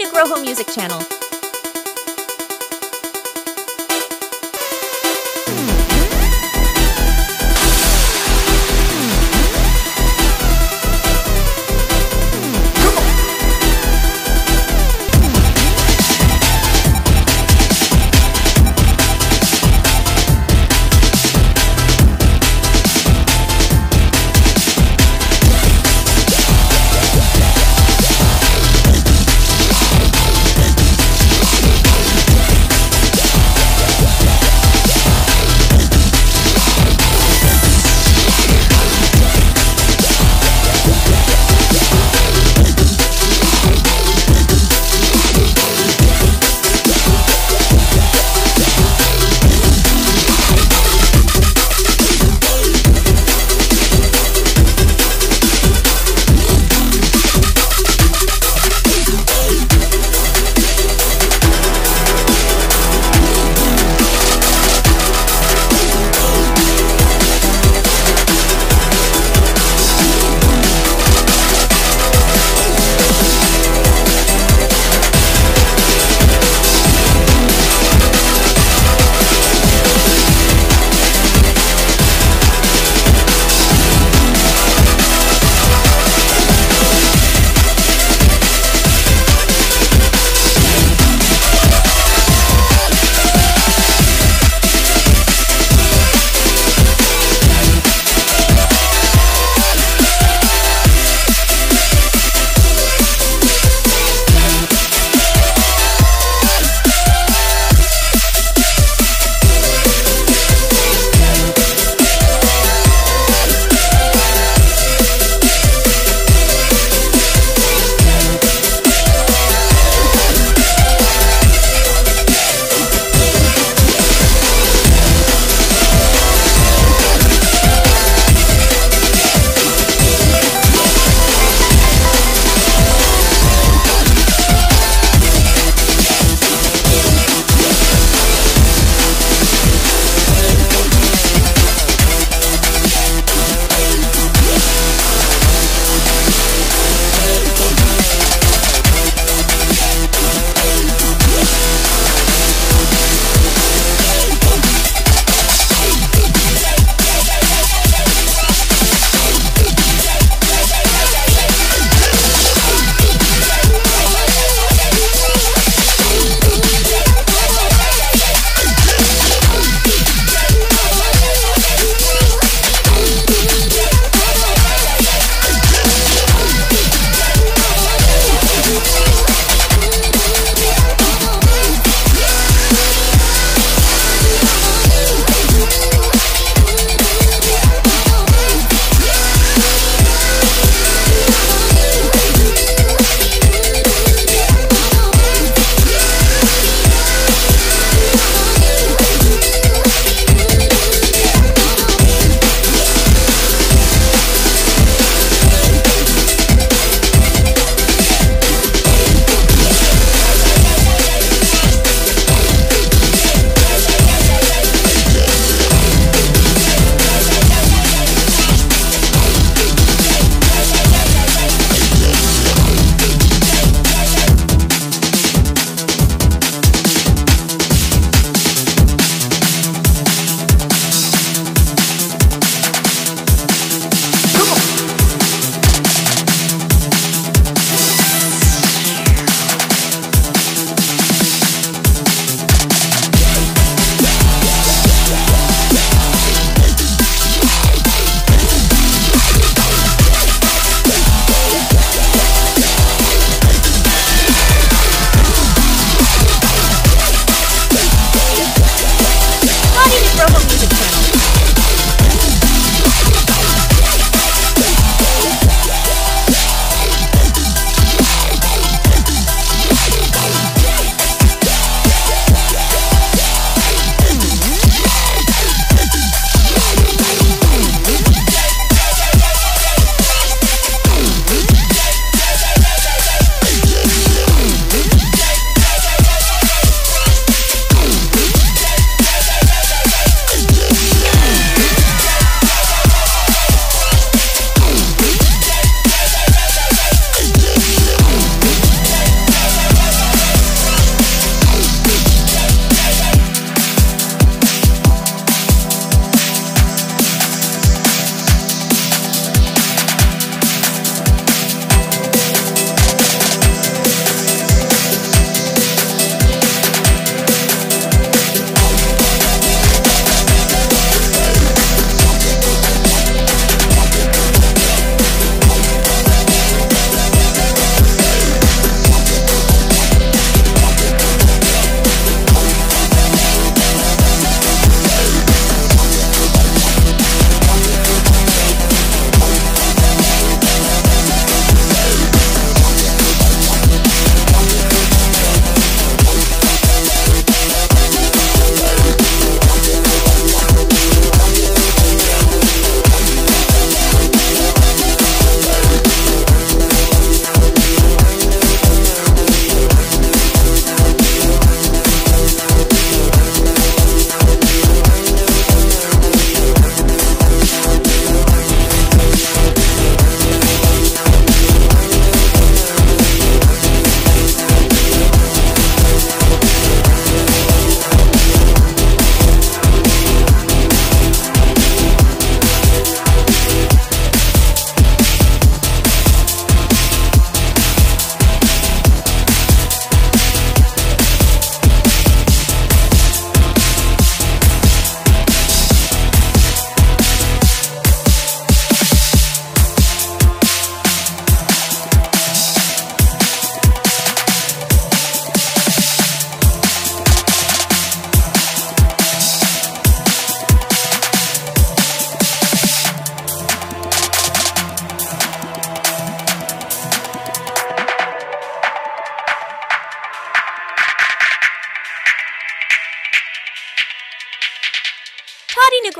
Nugroho Music Channel.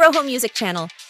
Nugroho Music Channel.